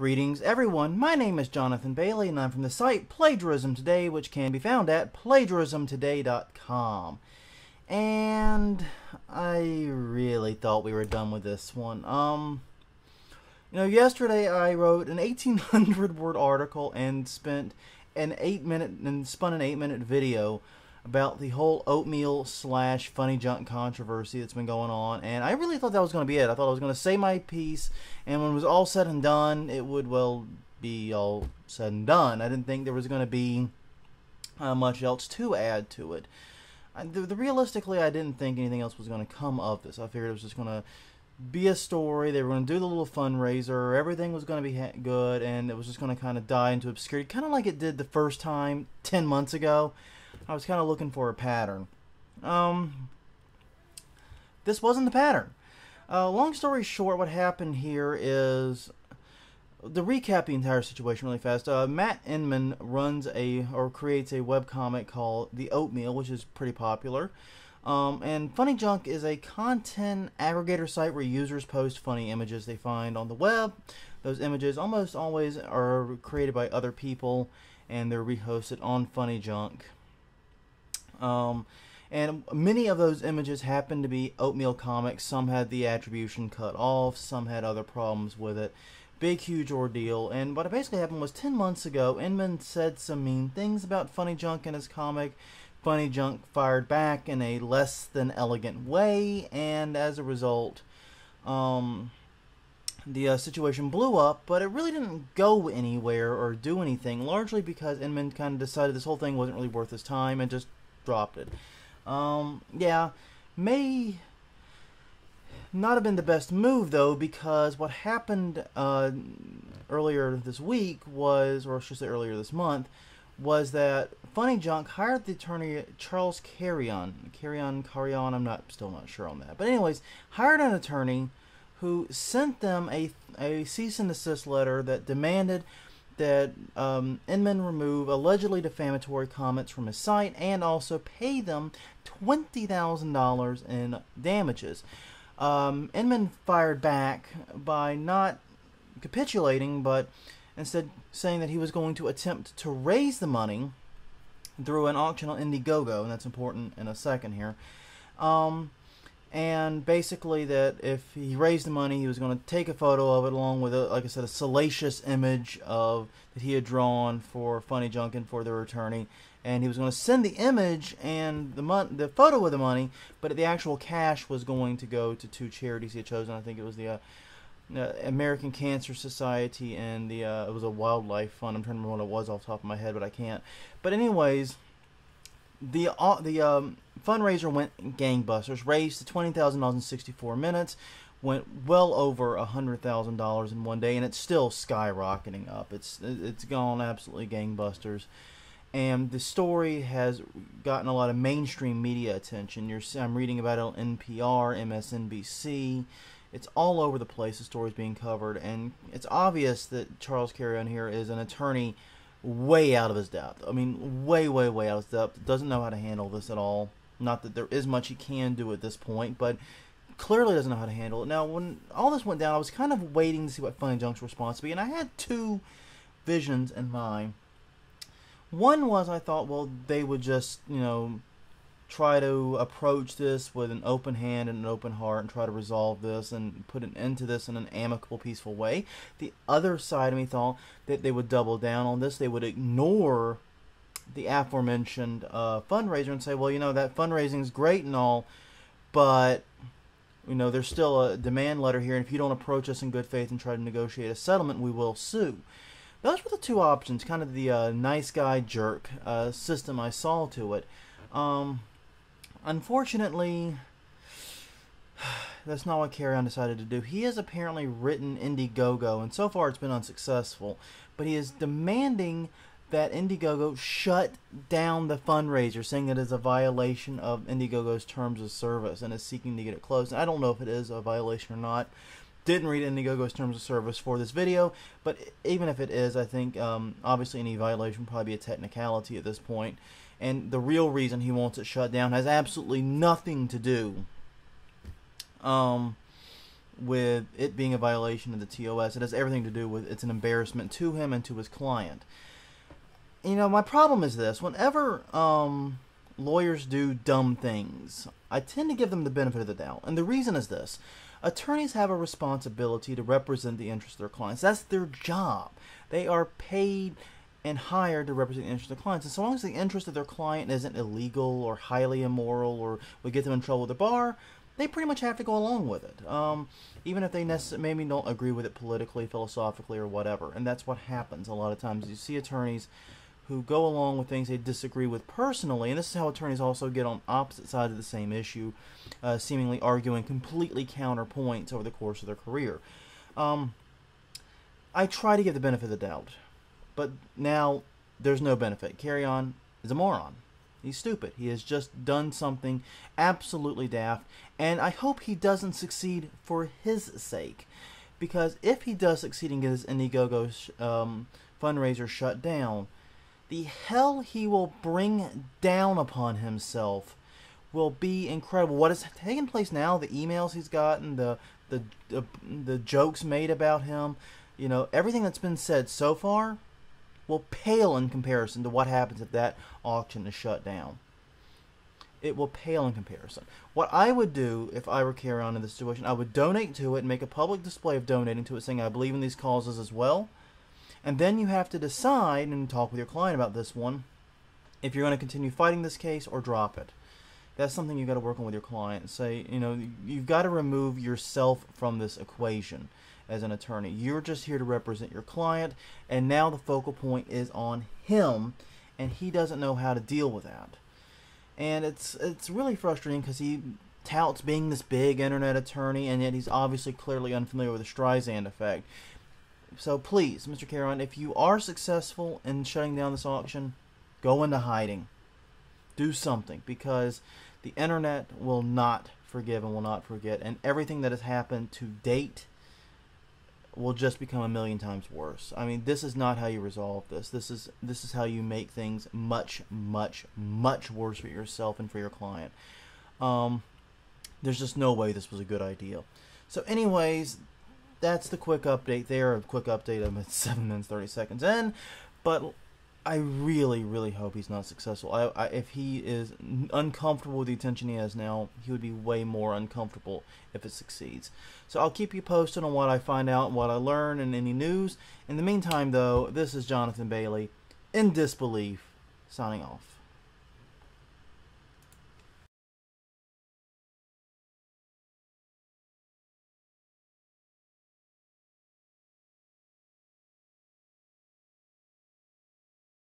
Greetings, everyone. My name is Jonathan Bailey, and I'm from the site Plagiarism Today, which can be found at plagiarismtoday.com. And I really thought we were done with this one. Um, you know, yesterday I wrote an 1800 word article and spent an eight minute and spun an eight minute video about the whole oatmeal slash funny junk controversy that's been going on, and I really thought that was going to be it. I thought I was going to say my piece, and when it was all said and done, it would well be all said and done. I didn't think there was going to be uh, much else to add to it. I, the, the, realistically, I didn't think anything else was going to come of this. I figured it was just going to be a story. They were going to do the little fundraiser. Everything was going to be ha- good, and it was just going to kind of die into obscurity, kind of like it did the first time ten months ago. I was kind of looking for a pattern. Um, this wasn't the pattern. Uh, long story short, what happened here is to recap the entire situation really fast. Uh, Matt Inman runs a or creates a web comic called The Oatmeal, which is pretty popular. Um, and Funny Junk is a content aggregator site where users post funny images they find on the web. Those images almost always are created by other people and they're rehosted on Funny Junk. Um, and many of those images happened to be oatmeal comics. Some had the attribution cut off, some had other problems with it. Big, huge ordeal. And what basically happened was 10 months ago, Inman said some mean things about Funny Junk in his comic. Funny Junk fired back in a less than elegant way, and as a result, um, the uh, situation blew up, but it really didn't go anywhere or do anything, largely because Inman kind of decided this whole thing wasn't really worth his time and just dropped it. Um, yeah, may not have been the best move though, because what happened uh, earlier this week was, or I should say earlier this month, was that Funny Junk hired the attorney Charles Carreon. Carreon, Carreon, I'm not still not sure on that. But anyways, hired an attorney who sent them a a cease and desist letter that demanded that um, Inman remove allegedly defamatory comments from his site and also pay them $20,000 in damages. Um, Inman fired back by not capitulating, but instead saying that he was going to attempt to raise the money through an auction on Indiegogo, and that's important in a second here. Um, and basically that if he raised the money, he was going to take a photo of it along with, a, like I said, a salacious image of that he had drawn for Funny Junkin for their attorney, and he was going to send the image and the mon- the photo of the money, but the actual cash was going to go to two charities he had chosen. I think it was the uh, uh, American Cancer Society and the uh, it was a wildlife fund. I'm trying to remember what it was off the top of my head, but I can't. But anyways the uh, the um, fundraiser went gangbusters, raised to twenty thousand dollars in sixty four minutes, went well over hundred thousand dollars in one day, and it's still skyrocketing up. It's it's gone absolutely gangbusters, and the story has gotten a lot of mainstream media attention. You're I'm reading about it on NPR, MSNBC. It's all over the place. The story's being covered, and it's obvious that Charles Carreon here is an attorney way out of his depth. I mean, way, way, way out of his depth. Doesn't know how to handle this at all. Not that there is much he can do at this point, but clearly doesn't know how to handle it. Now, when all this went down, I was kind of waiting to see what Funny Junk's response would be, and I had two visions in mind. One was I thought, well, they would just, you know, try to approach this with an open hand and an open heart and try to resolve this and put an end to this in an amicable, peaceful way. The other side of me thought that they would double down on this. They would ignore the aforementioned uh, fundraiser and say, well, you know, that fundraising is great and all, but you know, there's still a demand letter here, and if you don't approach us in good faith and try to negotiate a settlement, we will sue. Those were the two options, kind of the uh, nice guy jerk uh, system I saw to it. Um, Unfortunately, that's not what Carreon decided to do. He has apparently written Indiegogo, and so far it's been unsuccessful. But he is demanding that Indiegogo shut down the fundraiser, saying it is a violation of Indiegogo's terms of service and is seeking to get it closed. I don't know if it is a violation or not. Didn't read Indiegogo's terms of service for this video, but even if it is, I think um, obviously any violation would probably be a technicality at this point. point and the real reason he wants it shut down has absolutely nothing to do um, with it being a violation of the TOS. It has everything to do with it's an embarrassment to him and to his client. You know, my problem is this: whenever um, lawyers do dumb things, I tend to give them the benefit of the doubt, and the reason is this: attorneys have a responsibility to represent the interests of their clients. That's their job. They are paid and hired to represent the interests of their clients. And so long as the interest of their client isn't illegal or highly immoral or would get them in trouble with the bar, they pretty much have to go along with it. Um, even if they maybe don't agree with it politically, philosophically, or whatever. And that's what happens a lot of times. You see attorneys who go along with things they disagree with personally, and this is how attorneys also get on opposite sides of the same issue, uh, seemingly arguing completely counter points over the course of their career. Um, I try to give the benefit of the doubt, but now there's no benefit. Carreon is a moron. He's stupid. He has just done something absolutely daft, and I hope he doesn't succeed for his sake. Because if he does succeed and get his Indiegogo um, fundraiser shut down, the hell he will bring down upon himself will be incredible. What is taking place now, the emails he's gotten, the the the, the jokes made about him, you know, everything that's been said so far will pale in comparison to what happens if that auction is shut down. It will pale in comparison. What I would do if I were Carreon in this situation, I would donate to it and make a public display of donating to it, saying I believe in these causes as well and then you have to decide and talk with your client about this one if you're going to continue fighting this case or drop it. That's something you've got to work on with your client. And say, you know, you've got to remove yourself from this equation as an attorney. You're just here to represent your client, and now the focal point is on him, and he doesn't know how to deal with that. And it's it's really frustrating because he touts being this big internet attorney, and yet he's obviously clearly unfamiliar with the Streisand effect. So please, Mr. Carreon, if you are successful in shutting down this auction, go into hiding. Do something because the internet will not forgive and will not forget, and everything that has happened to date will just become a million times worse. I mean, this is not how you resolve this. This is this is how you make things much, much, much worse for yourself and for your client. Um, there's just no way this was a good idea. So, anyways, that's the quick update there. A quick update. I'm at seven minutes thirty seconds in, but I really, really hope he's not successful. I, I, if he is uncomfortable with the attention he has now, he would be way more uncomfortable if it succeeds. So I'll keep you posted on what I find out, and what I learn, and any news. In the meantime, though, this is Jonathan Bailey in disbelief, signing off.